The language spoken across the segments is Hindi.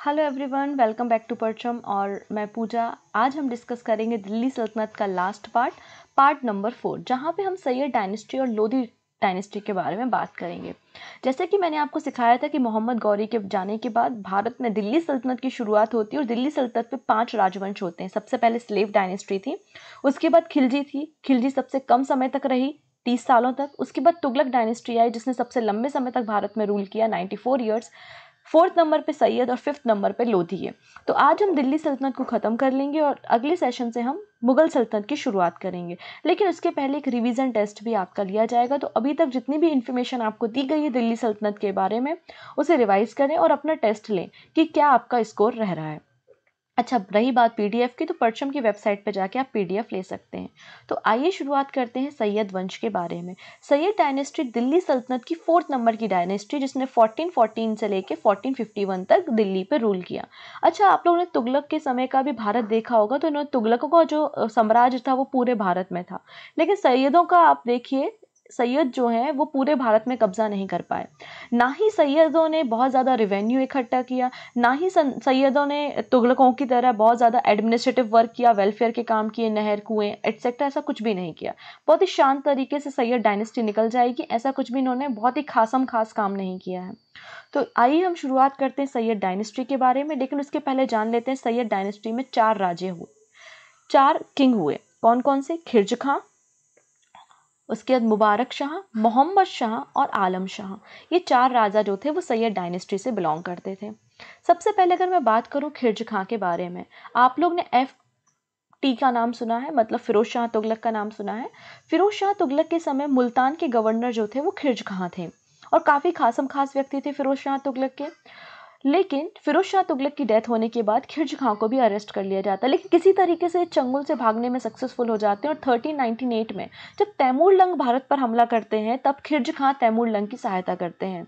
Hello everyone welcome back to Parcham और मैं पूजा। आज हम डिस्कस करेंगे दिल्ली सल्तनत का last part part number four जहाँ पे हम सैयद डायनेस्टी और लोधी डायनेस्टी के बारे में बात करेंगे। जैसे कि मैंने आपको सिखाया था कि मोहम्मद गौरी के जाने के बाद भारत में दिल्ली सल्तनत की शुरुआत होती है और दिल्ली सल्तनत पे पाँच राजवंश होते हैं। सबसे पहले स्लेव डायनेस्टी थी, उसके बाद खिलजी थी, खिलजी सबसे कम समय तक रही, तीस सालों तक, उसके बाद तुगलक डायनेस्टी आई जिसने सबसे लंबे समय तक भारत में रूल किया ninety four years fourth number पे सैयद और फिफ्थ नंबर पे लोधी है। तो आज हम दिल्ली सल्तनत को ख़त्म कर लेंगे और अगले सेशन से हम मुगल सल्तनत की शुरुआत करेंगे। लेकिन उसके पहले एक रिवीजन टेस्ट भी आपका लिया जाएगा। तो अभी तक जितनी भी इन्फॉर्मेशन आपको दी गई है दिल्ली सल्तनत के बारे में, उसे रिवाइज करें और अपना टेस्ट लें कि क्या आपका स्कोर रह रहा है। अच्छा रही बात पीडीएफ की तो परचम की वेबसाइट पर जाके आप पीडीएफ ले सकते हैं। तो आइए शुरुआत करते हैं सैयद वंश के बारे में। सैयद डायनेस्टी दिल्ली सल्तनत की फोर्थ नंबर की डायनेस्टी, जिसने 1414 से लेके 1451 तक दिल्ली पर रूल किया। अच्छा आप लोगों ने तुगलक के समय का भी भारत देखा होगा तो इन्होंने तुगलकों का जो साम्राज्य था, वो पूरे भारत में था। लेकिन सैयदों का आप देखिए सैयद जो हैं, वो पूरे भारत में कब्जा नहीं कर पाए। ना ही सैयदों ने बहुत ज़्यादा रिवेन्यू इकट्ठा किया, ना ही सैयदों ने तुगलकों की तरह बहुत ज़्यादा एडमिनिस्ट्रेटिव वर्क किया वेलफेयर के काम किए, नहर कुएँ एट्सेट्रा ऐसा कुछ भी नहीं किया। बहुत ही शांत तरीके से सैयद डायनेस्टी निकल जाएगी, ऐसा कुछ भी इन्होंने बहुत ही खासम खास काम नहीं किया है। तो आइए हम शुरुआत करते हैं सैयद डायनेस्टी के बारे में, लेकिन उसके पहले जान लेते हैं सैयद डायनेस्टी में चार राजे हुए। चार किंग हुए। कौन कौन से? खिरज खां उसके बाद मुबारक शाह, मोहम्मद शाह और आलम शाह। ये चार राजा जो थे, वो सैयद डायनेस्टी से बिलोंग करते थे। सबसे पहले अगर मैं बात करूँ खिरज खां के बारे में, आप लोग ने एफ़ टी का नाम सुना है? मतलब फिरोज शाह तुगलक का नाम सुना है? फिरोज शाह तुगलक के समय मुल्तान के गवर्नर जो थे, वो खिरज खां थे। और काफ़ी खासम खास व्यक्ति थे फिरोज शाह तुगलक के। लेकिन फिरोज शाह तुगलक की डेथ होने के बाद खिरज खां को भी अरेस्ट कर लिया जाता है। लेकिन किसी तरीके से चंगुल से भागने में सक्सेसफुल हो जाते हैं और 1398 में जब तैमूर लंग भारत पर हमला करते हैं, तब खिरज खां तैमूर लंग की सहायता करते हैं।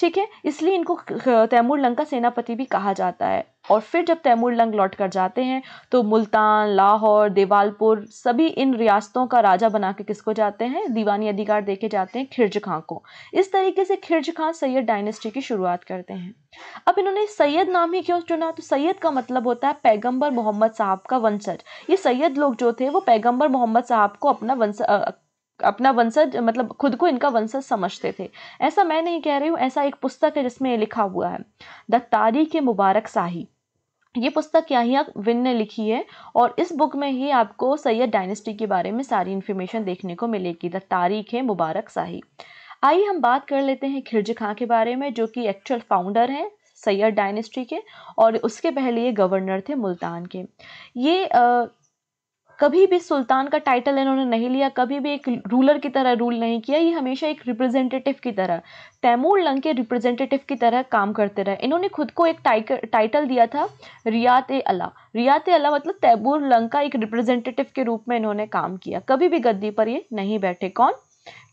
ठीक है? इसलिए इनको तैमूर लंग का सेनापति भी कहा जाता है। और फिर जब तैमूर लंग लौट कर जाते हैं तो मुल्तान, लाहौर, देवालपुर सभी इन रियासतों का राजा बना के किसको जाते हैं? दीवानी अधिकार देके जाते हैं खिरज खां को। इस तरीके से खिरज खां सैयद डायनेस्टी की शुरुआत करते हैं। अब इन्होंने सैयद नाम ही क्यों चुना? तो सैयद का मतलब होता है पैगंबर मोहम्मद साहब का वंशज। ये सैयद लोग जो थे, वो पैगंबर मोहम्मद साहब को अपना वंश अपना वंशज मतलब खुद को इनका वंशज समझते थे। ऐसा मैं नहीं कह रही हूँ ऐसा एक पुस्तक है जिसमें लिखा हुआ है। द तारीख मुबारक शाही। ये पुस्तक याहिया विन ने लिखी है और इस बुक में ही आपको सैयद डायनेस्टी के बारे में सारी इन्फॉर्मेशन देखने को मिलेगी द तारीख है मुबारक शाही। आइए हम बात कर लेते हैं खिरज खां के बारे में जो कि एक्चुअल फाउंडर हैं सैयद डायनेस्टी के और उसके पहले ये गवर्नर थे मुल्तान के। ये आ, कभी भी सुल्तान का टाइटल इन्होंने नहीं लिया, कभी भी एक रूलर की तरह रूल नहीं किया, ये हमेशा एक रिप्रेजेंटेटिव की तरह, तैमूर लंग के रिप्रेजेंटेटिव की तरह काम करते रहे। इन्होंने खुद को एक टाइटल दिया था, रियात ए अला। रियात ए अला मतलब तैमूर लंग का एक रिप्रेजेंटेटिव के रूप में इन्होंने काम किया। कभी भी गद्दी पर ये नहीं बैठे। कौन?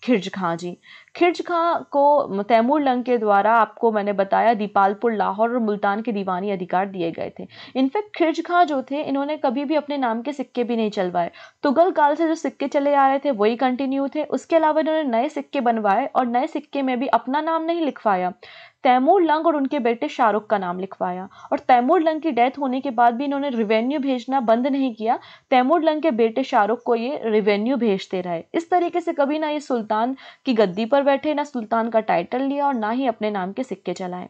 खिरज खां जी। खिर्ज खां को तैमूर लंग के द्वारा आपको मैंने बताया, दीपालपुर, लाहौर और मुल्तान के दीवानी अधिकार दिए गए थे। इनफैक्ट खिर्ज खां जो थे, इन्होंने कभी भी अपने नाम के सिक्के भी नहीं चलवाए। तुगल काल से जो सिक्के चले आ रहे थे, वही कंटिन्यू थे। उसके अलावा इन्होंने नए सिक्के बनवाए और नए सिक्के में भी अपना नाम नहीं लिखवाया। तैमूर लंग और उनके बेटे शाहरुख का नाम लिखवाया। और तैमूर लंग की डेथ होने के बाद भी इन्होंने रिवेन्यू भेजना बंद नहीं किया। तैमूर लंग के बेटे शाहरुख को ये रिवेन्यू भेजते रहे। इस तरीके से कभी ना ये सुल्तान की गद्दी पर बैठे, ना सुल्तान का टाइटल लिया और ना ही अपने नाम के सिक्के चलाए।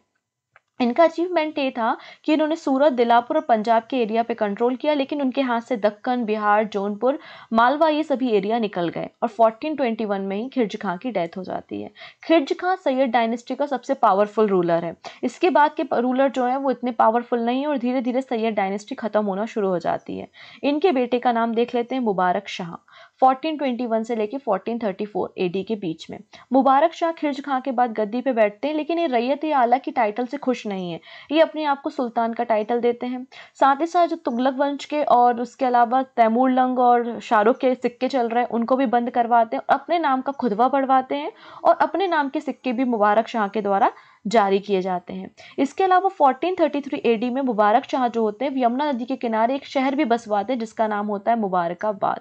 इनका अचीवमेंट ये था कि इन्होंने सूरत, दिलापुर और पंजाब के एरिया पे कंट्रोल किया, लेकिन उनके हाथ से दक्कन, बिहार, जौनपुर, मालवा ये सभी एरिया निकल गए और 1421 में ही खिरज खां की डेथ हो जाती है। खिरज खां सैयद डायनेस्टी का सबसे पावरफुल रूलर है। इसके बाद के रूलर जो है वो इतने पावरफुल नहीं है और धीरे धीरे सैयद डायनेस्टी खत्म होना शुरू हो जाती है। इनके बेटे का नाम देख लेते हैं, मुबारक शाह। 1421 से लेके 1434 एडी के बीच में। मुबारक शाह खिरज खां के बाद गद्दी पे बैठते हैं, लेकिन ये रैयत आला की टाइटल से खुश नहीं है। ये अपने आप को सुल्तान का टाइटल देते हैं। साथ ही साथ जो तुगलक वंश के और उसके अलावा तैमूर लंग और शाहरुख के सिक्के चल रहे हैं, उनको भी बंद करवाते हैं अपने नाम का खुदवा पढ़वाते हैं और अपने नाम के सिक्के भी मुबारक शाह के द्वारा जारी किए जाते हैं। इसके अलावा 1433 एडी में मुबारक शाह जो होते हैं, यमुना नदी के किनारे एक शहर भी बसवाते हैं, जिसका नाम होता है मुबारकाबाद।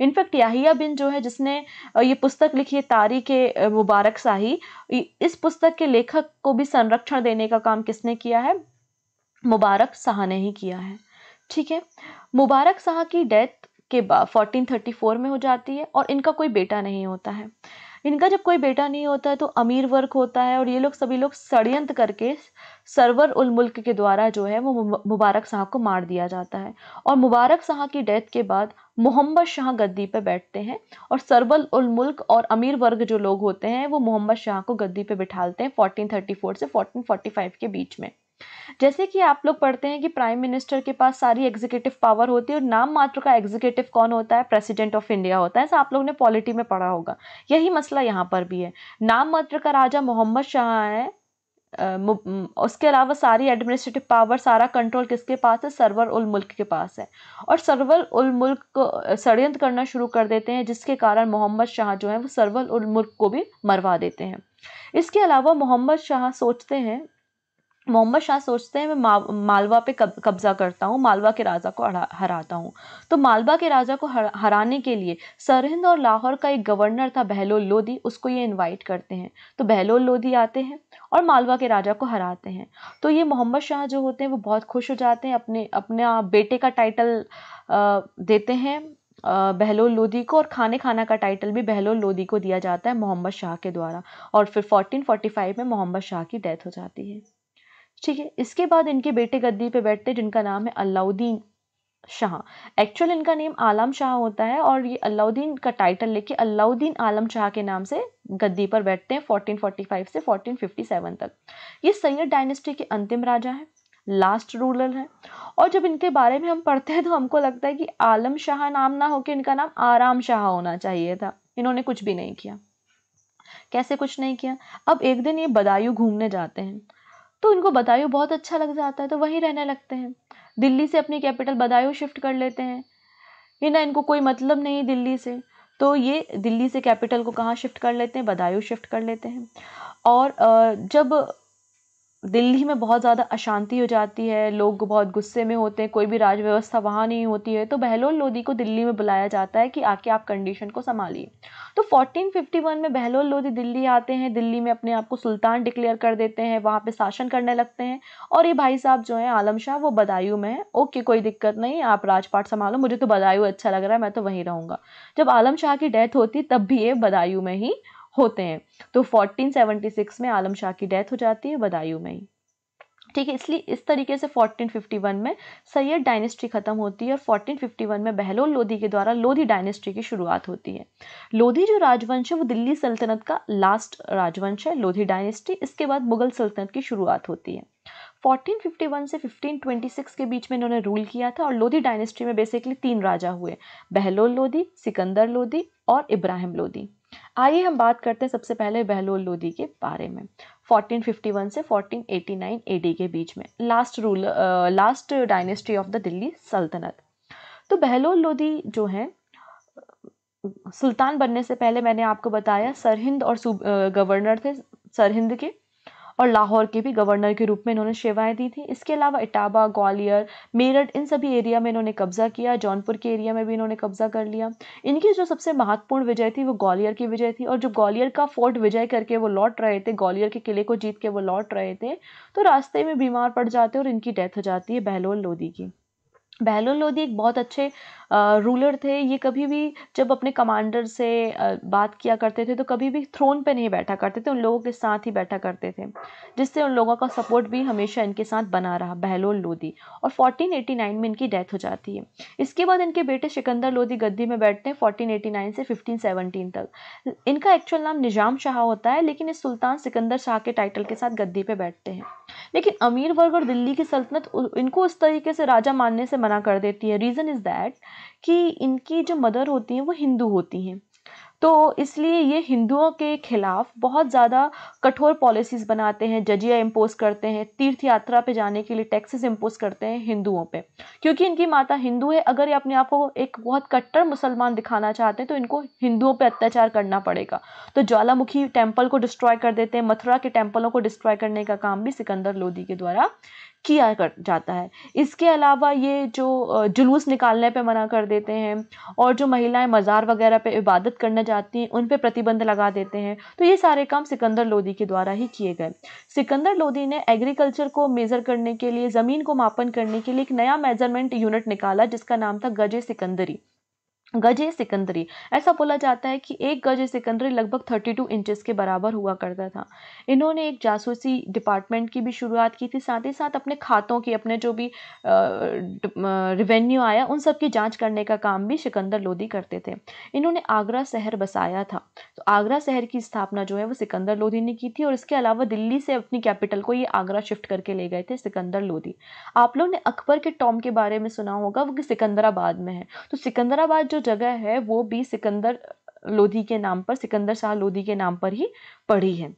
इनफैक्ट याहिया बिन जो है, जिसने ये पुस्तक लिखी है तारीख मुबारक शाही इस पुस्तक के लेखक को भी संरक्षण देने का काम किसने किया है? मुबारक शाह ने ही किया है। ठीक है? मुबारक शाह की डेथ के बाद 1434 में हो जाती है और इनका कोई बेटा नहीं होता है। इनका जब कोई बेटा नहीं होता है तो अमीर वर्ग होता है और ये लोग सभी लोग षडयंत्र करके सरवर उल मुल्क के द्वारा जो है वो मुबारक शाह को मार दिया जाता है। और मुबारक शाह की डेथ के बाद मोहम्मद शाह गद्दी पर बैठते हैं और सरवल उल मुल्क और अमीर वर्ग जो लोग होते हैं, वो मोहम्मद शाह को गद्दी पर बिठालते हैं 1434 से 1445 के बीच में। जैसे कि आप लोग पढ़ते हैं कि प्राइम मिनिस्टर के पास सारी एग्जीक्यूटिव पावर होती है और नाम मात्र का एग्जीक्यूटिव कौन होता है? प्रेसिडेंट ऑफ़ इंडिया होता है। ऐसा आप लोग ने पॉलिटी में पढ़ा होगा। यही मसला यहाँ पर भी है। नाम मात्र का राजा मोहम्मद शाह है। उसके अलावा सारी एडमिनिस्ट्रेटिव पावर सारा कंट्रोल किसके पास है? सरवर उल मुल्क के पास है। और सरवर उल मुल्क को षडयंत्र करना शुरू कर देते हैं, जिसके कारण मोहम्मद शाह जो है, वो सरवर उल मुल्क को भी मरवा देते हैं। इसके अलावा मोहम्मद शाह सोचते हैं मोहम्मद शाह सोचते हैं मैं मालवा पे कब, कब्जा करता हूँ मालवा के राजा को हराता हूँ। तो मालवा के राजा को हर, हराने के लिए सरहिंद और लाहौर का एक गवर्नर था बहलोल लोधी उसको ये इनवाइट करते हैं। तो बहलोल लोधी आते हैं और मालवा के राजा को हराते हैं। तो ये मोहम्मद शाह जो होते हैं वो बहुत खुश हो जाते हैं अपने अपने बेटे का टाइटल देते हैं बहलोल लोधी को और खाने खाना का टाइटल भी बहलोल लोधी को दिया जाता है मोहम्मद शाह के द्वारा। और फिर 1445 में मोहम्मद शाह की डेथ हो जाती है। ठीक है, इसके बाद इनके बेटे गद्दी पे बैठते जिनका नाम है अलाउद्दीन शाह। एक्चुअल इनका नेम आलम शाह होता है और ये अलाउद्दीन का टाइटल लेके अलाउद्दीन आलम शाह के नाम से गद्दी पर बैठते हैं 1445 से 1457 तक। ये सैयद डायनेस्टी के अंतिम राजा हैं लास्ट रूलर हैं। और जब इनके बारे में हम पढ़ते हैं तो हमको लगता है कि आलम शाह नाम ना होकर इनका नाम आराम शाह होना चाहिए था। इन्होंने कुछ भी नहीं किया। कैसे कुछ नहीं किया? अब एक दिन ये बदायूं घूमने जाते हैं। तो उनको बदायूं बहुत अच्छा लग जाता है तो वहीं रहने लगते हैं। दिल्ली से अपनी कैपिटल बदायूं शिफ्ट कर लेते हैं। ये ना इनको कोई मतलब नहीं दिल्ली से। तो ये दिल्ली से कैपिटल को कहाँ शिफ्ट कर लेते हैं? बदायूं शिफ्ट कर लेते हैं। और जब दिल्ली में बहुत ज़्यादा अशांति हो जाती है, लोग बहुत गुस्से में होते हैं, कोई भी राज व्यवस्था वहाँ नहीं होती है तो बहलोल लोधी को दिल्ली में बुलाया जाता है कि आके आप कंडीशन को संभालिए। तो 1451 में बहलोल लोधी दिल्ली आते हैं, दिल्ली में अपने आप को सुल्तान डिक्लेयर कर देते हैं, वहाँ पे शासन करने लगते हैं, और ये भाई साहब जो हैं, आलम शाह, वो बदायूं में है। ओके, कोई दिक्कत नहीं, आप राजपाट संभालो, मुझे तो बदायूं अच्छा लग रहा है, मैं तो वहीं रहूँगा। जब आलम शाह की डेथ होती, तब भी ये बदायूं में ही होते हैं। तो 1476 में आलम शाह की डेथ हो जाती है, बदायूं में ही। ठीक है, इसलिए इस तरीके से 1451 में सैयद डायनेस्टी खत्म होती है और 1451 में बहलोल लोधी के द्वारा लोधी डायनेस्टी की शुरुआत होती है। लोधी जो राजवंश है, वो दिल्ली सल्तनत का लास्ट राजवंश है, लोधी डायनेस्टी इसके बाद मुगल सल्तनत की शुरुआत होती है। 1451 से 1526 के बीच में इन्होंने रूल किया था और लोधी डायनेस्टी में बेसिकली तीन राजा हुए, बहलोल लोधी, सिकंदर लोधी और इब्राहिम लोधी। आइए हम बात करते हैं सबसे पहले बहलोल लोधी के बारे में। 1451 से 1489 एडी के बीच में last rule last dynasty of the Delhi Sultanat. तो बहलोल लोधी जो हैं, सुल्तान बनने से पहले मैंने आपको बताया, सरहिंद और गवर्नर थे सरहिंद के। और लाहौर के भी गवर्नर के रूप में इन्होंने सेवाएँ दी थी। इसके अलावा इटावा, ग्वालियर, मेरठ, इन सभी एरिया में इन्होंने कब्जा किया, जौनपुर के एरिया में भी इन्होंने कब्जा कर लिया। इनकी जो सबसे महत्वपूर्ण विजय थी, वो ग्वालियर की विजय थी और जो ग्वालियर का फोर्ट विजय करके वो लौट रहे थे, ग्वालियर के किले को जीत के वो लौट रहे थे तो रास्ते में बीमार पड़ जाते और इनकी डेथ हो जाती है बहलोल लोधी की। बहलोल लोधी एक बहुत अच्छे रूलर थे। ये कभी भी जब अपने कमांडर से बात किया करते थे तो कभी भी थ्रोन पे नहीं बैठा करते थे, उन लोगों के साथ ही बैठा करते थे, जिससे उन लोगों का सपोर्ट भी हमेशा इनके साथ बना रहा बहलोल लोधी। और 1489 में इनकी डेथ हो जाती है। इसके बाद इनके बेटे सिकंदर लोधी गद्दी में बैठते हैं 1489 से 1517 तक। इनका एक्चुअल नाम निज़ाम शाह होता है, लेकिन इस सुल्तान सिकंदर शाह के टाइटल के साथ गद्दी पर बैठते हैं। लेकिन अमीर वर्ग और दिल्ली की सल्तनत इनको उस तरीके से राजा मानने से मना कर देती है। रीज़न इज़ दैट कि इनकी जो मदर होती हैं, वो हिंदू होती हैं। तो इसलिए ये हिंदुओं के खिलाफ बहुत ज़्यादा कठोर पॉलिसीज़ बनाते हैं, जजिया इम्पोज करते हैं तीर्थ यात्रा पे जाने के लिए टैक्सेस इम्पोज करते हैं हिंदुओं पे। क्योंकि इनकी माता हिंदू है, अगर ये अपने आप को एक बहुत कट्टर मुसलमान दिखाना चाहते हैं तो इनको हिंदुओं पे अत्याचार करना पड़ेगा। तो ज्वालामुखी टेंपल को डिस्ट्रॉय कर देते हैं, मथुरा के टेम्पलों को डिस्ट्रॉय करने का काम भी सिकंदर लोधी के द्वारा किया कर, जाता है। इसके अलावा ये जो जुलूस निकालने पे मना कर देते हैं और जो महिलाएँ मज़ार वगैरह पे इबादत करने जाती हैं, उन पे प्रतिबंध लगा देते हैं। तो ये सारे काम सिकंदर लोदी के द्वारा ही किए गए। सिकंदर लोदी ने एग्रीकल्चर को मेज़र करने के लिए, ज़मीन को मापन करने के लिए एक नया मेज़रमेंट यूनिट निकाला, जिसका नाम था गजे सिकंदरी। गजे सिकंदरी। ऐसा बोला जाता है कि एक गजे सिकंदरी लगभग 32 इंचेस के बराबर हुआ करता था। इन्होंने एक जासूसी डिपार्टमेंट की भी शुरुआत की थी, साथ ही साथ अपने खातों की, अपने जो भी रिवेन्यू आया, उन सब की जाँच करने का काम भी सिकंदर लोदी करते थे। इन्होंने आगरा शहर बसाया था। तो आगरा शहर की स्थापना जो है, वो सिकंदर लोदी ने की थी और इसके अलावा दिल्ली से अपनी कैपिटल को ये आगरा शिफ्ट करके ले गए थे सिकंदर लोदी आप लोग ने अकबर के टॉम के बारे में सुना होगा, वो कि सिकंदराबाद में है। तो सिकंदराबाद जो जगह है, वो भी सिकंदर लोधी के नाम पर, सिकंदर शाह लोधी के नाम पर ही पड़ी है।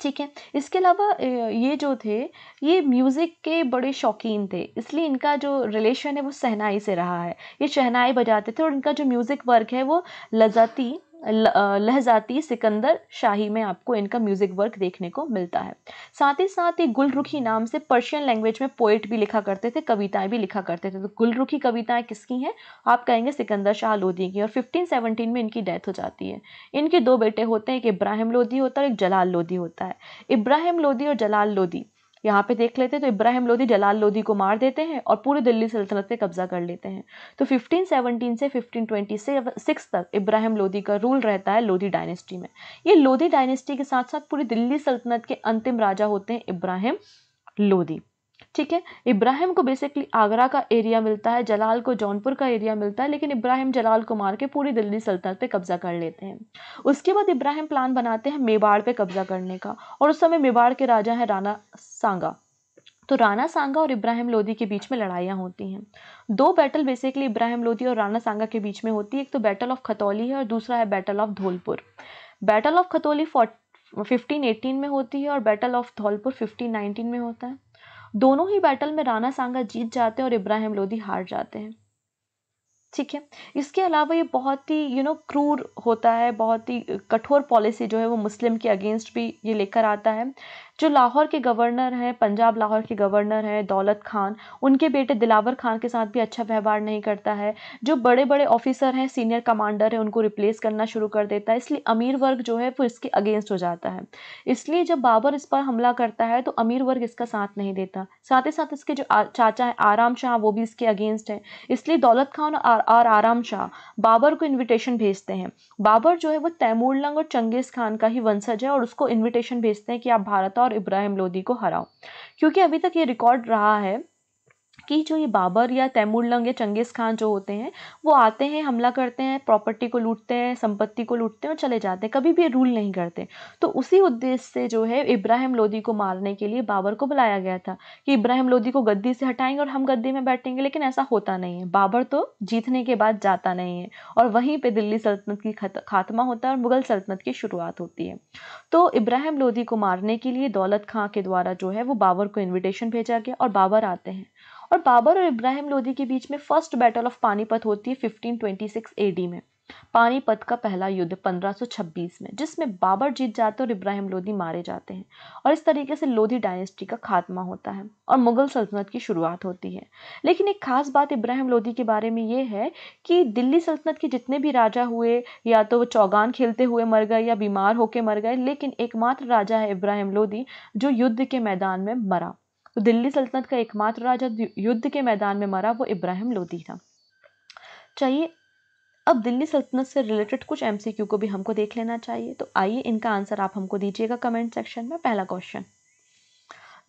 ठीक है, इसके अलावा ये जो थे, ये म्यूज़िक के बड़े शौकीन थे, इसलिए इनका जो रिलेशन है वो सहनाई से रहा है। ये शहनाई बजाते थे और इनका जो म्यूज़िक वर्क है वो लजाती लहजाती सिकंदर शाही में आपको इनका म्यूज़िक वर्क देखने को मिलता है। साथ ही साथ ये गुलरुखी नाम से पर्शियन लैंग्वेज में पोइट भी लिखा करते थे, कविताएँ भी लिखा करते थे। तो गुलरुखी कविताएँ किसकी हैं? आप कहेंगे सिकंदर शाह लोधी की और फिफ्टीन सेवनटीन में इनकी डेथ हो जाती है। इनके दो बेटे होते हैं, एक इब्राहिम लोधी होता है और एक जलाल लोधी होता है। इब्राहिम लोधी और जलाल लोधी यहाँ पे देख लेते हैं तो इब्राहिम लोधी, जलाल लोधी को मार देते हैं और पूरी दिल्ली सल्तनत पे कब्जा कर लेते हैं। तो 1517 से 1526 तक इब्राहिम लोधी का रूल रहता है लोधी डायनेस्टी में। ये लोधी डायनेस्टी के साथ साथ पूरी दिल्ली सल्तनत के अंतिम राजा होते हैं इब्राहिम लोधी। ठीक है? इब्राहिम को बेसिकली आगरा का एरिया मिलता है, जलाल को जौनपुर का एरिया मिलता है, लेकिन इब्राहिम जलाल को मार के पूरी दिल्ली सल्तनत पे कब्जा कर लेते हैं। उसके बाद इब्राहिम प्लान बनाते हैं मेवाड़ पे कब्जा करने का, और उस समय मेवाड़ के राजा हैं राणा सांगा। तो राणा सांगा और इब्राहिम लोधी के बीच में लड़ाइयाँ होती हैं। दो बैटल बेसिकली इब्राहिम लोधी और राणा सांगा के बीच में होती है। एक तो बैटल ऑफ़ खतौली है और दूसरा है battle of Dholpur. Battle of Khatauli fifteen eighteen में होती है और battle of Dholpur fifteen nineteen में होता है। दोनों ही बैटल में राणा सांगा जीत जाते हैं और इब्राहिम लोधी हार जाते हैं। ठीक है? इसके अलावा ये बहुत ही यू नो क्रूर होता है, बहुत ही कठोर पॉलिसी जो है वो मुस्लिम के अगेंस्ट भी ये लेकर आता है। जो लाहौर के गवर्नर हैं पंजाब लाहौर के गवर्नर हैं दौलत खान उनके बेटे दिलावर खान के साथ भी अच्छा व्यवहार नहीं करता है। जो बड़े बड़े ऑफिसर हैं सीनियर कमांडर हैं उनको रिप्लेस करना शुरू कर देता है। इसलिए अमीर वर्ग जो है वो इसके अगेंस्ट हो जाता है। इसलिए जब बाबर इस पर हमला करता है तो अमीर वर्ग इसका साथ नहीं देता। साथ ही साथ इसके जो चाचा हैं आराम शाह वो भी इसके अगेंस्ट हैं। इसलिए दौलत खान और, आराम शाह बाबर को इन्विटेशन भेजते हैं। बाबर जो है वो तैमूर लंग और चंगेज़ खान का ही वंशज है और उसको इन्विटेशन भेजते हैं कि आप भारत और और इब्राहिम लोधी को हराओ क्योंकि अभी तक ये रिकॉर्ड रहा है कि जो ये बाबर या तैमूरलंग या चंगेज़ खान जो होते हैं, वो आते हैं, हमला करते हैं प्रॉपर्टी को लूटते हैं, संपत्ति को लूटते हैं और चले जाते हैं, कभी भी रूल नहीं करते। तो उसी उद्देश्य से जो है इब्राहिम लोदी को मारने के लिए बाबर को बुलाया गया था कि इब्राहिम लोदी को गद्दी से हटाएँगे और हम गद्दी में बैठेंगे, लेकिन ऐसा होता नहीं है। बाबर तो जीतने के बाद जाता नहीं है और वहीं पर दिल्ली सल्तनत की खात्मा होता है और मुगल सल्तनत की शुरुआत होती है। तो इब्राहिम लोदी को मारने के लिए दौलत खां के द्वारा जो है वो बाबर को इन्विटेशन भेजा गया और बाबर आते हैं। और बाबर और इब्राहिम लोधी के बीच में फ़र्स्ट बैटल ऑफ़ पानीपत होती है 1526 एडी में। पानीपत का पहला युद्ध 1526 में, जिसमें बाबर जीत जाते और इब्राहिम लोधी मारे जाते हैं। और इस तरीके से लोधी डायनेस्टी का खात्मा होता है और मुगल सल्तनत की शुरुआत होती है। लेकिन एक खास बात इब्राहिम लोधी के बारे में ये है कि दिल्ली सल्तनत के जितने भी राजा हुए, या तो वो चौगान खेलते हुए मर गए या बीमार होकर मर गए, लेकिन एकमात्र राजा है इब्राहिम लोधी जो युद्ध के मैदान में मरा। तो दिल्ली सल्तनत का एकमात्र राजा युद्ध के मैदान में मरा वो इब्राहिम लोदी था। चाहिए अब दिल्ली सल्तनत से रिलेटेड कुछ एमसीक्यू को भी हमको देख लेना चाहिए। तो आइए इनका आंसर आप हमको दीजिएगा कमेंट सेक्शन में, पहला question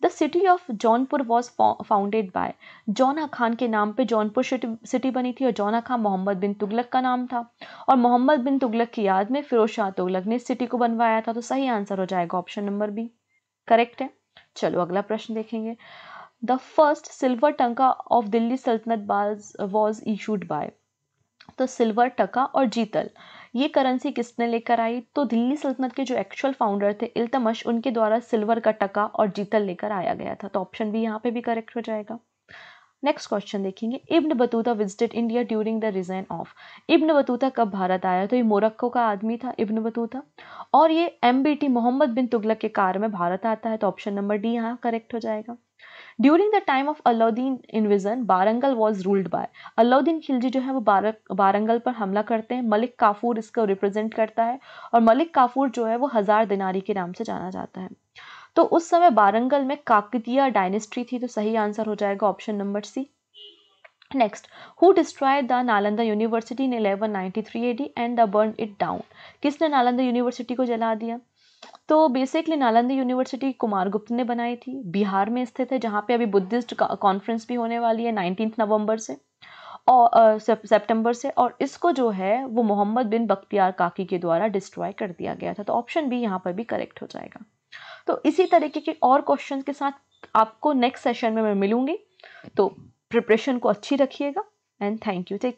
the city of Jaunpur was founded by Jauna Khan के नाम पे जौनपुर सिटी बनी थी और जौना खान मोहम्मद बिन तुगलक का नाम था। और मोहम्मद बिन तुगलक की याद में फिरोज शाह तुगलक ने इस सिटी को बनवाया था। तो सही आंसर हो जाएगा ऑप्शन नंबर बी करेक्ट है? चलो, अगला प्रश्न देखेंगे। The first silver tanka of Delhi Sultanat बाज वॉज़ इशूड बाय तो सिल्वर टका और जीतल, ये करेंसी किसने लेकर आई? तो दिल्ली सल्तनत के जो एक्चुअल फाउंडर थे, इल्तमश, उनके द्वारा सिल्वर का टका और जीतल लेकर आया गया था। तो ऑप्शन भी यहाँ पे भी करेक्ट हो जाएगा। नेक्स्ट क्वेश्चन देखेंगे। Ibn Battuta visited India during the reign of Ibn Battuta कब भारत आया? तो ये मोरक्को का आदमी था, इब्न बतूता। और ये M B T Mohammad bin Tughlaq के कार में भारत आता है तो ऑप्शन नंबर डी यहाँ करेक्ट हो जाएगा। During the time of Alauddin invasion Warangal was ruled by Alauddin Khilji जो है, वो बारंगल पर हमला करते हैं। मलिक काफूर इसको रिप्रेजेंट करता है और मलिक काफूर जो है, वो हज़ार दिनारी के नाम से जाना जाता है। तो उस समय बारंगल में काकतिया डायनेस्ट्री थी तो सही आंसर हो जाएगा option number C next who destroyed the Nalanda university in 1193 AD and the burn it down किसने नालंदा यूनिवर्सिटी को जला दिया? तो बेसिकली नालंदा यूनिवर्सिटी कुमार गुप्त ने बनाई थी। बिहार में स्थित है, जहाँ पे अभी बुद्धिस्ट कॉन्फ्रेंस भी होने वाली है नाइनटीन नवंबर से और सितंबर से और इसको जो है, वो मोहम्मद बिन बख्तियार काकी के द्वारा डिस्ट्रॉय कर दिया गया था। तो ऑप्शन बी यहाँ पर भी करेक्ट हो जाएगा। तो इसी तरीके के और क्वेश्चन के साथ आपको नेक्स्ट सेशन में मैं मिलूँगी। तो प्रिपरेशन को अच्छी रखिएगा एंड थैंक यू टेक